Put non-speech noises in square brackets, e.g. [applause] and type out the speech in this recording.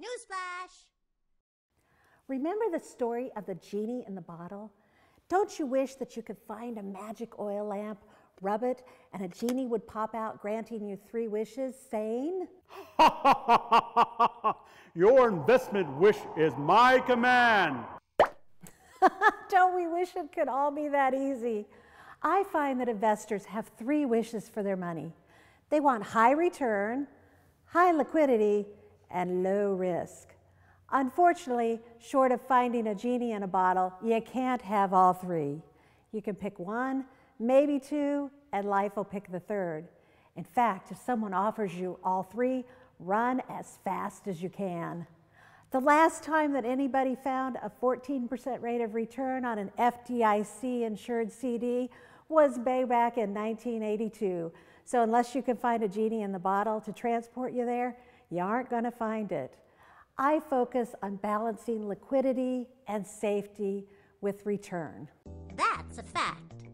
Newsflash! Remember the story of the genie in the bottle? Don't you wish that you could find a magic oil lamp, rub it, and a genie would pop out granting you three wishes, saying, [laughs] Your investment wish is my command. [laughs] Don't we wish it could all be that easy? I find that investors have three wishes for their money. They want high return, high liquidity, and low risk. Unfortunately, short of finding a genie in a bottle, you can't have all three. You can pick one, maybe two, and life will pick the third. In fact, if someone offers you all three, run as fast as you can. The last time that anybody found a 14% rate of return on an FDIC insured CD was way back in 1982. So, unless you can find a genie in the bottle to transport you there, you aren't going to find it. I focus on balancing liquidity and safety with return. That's a fact.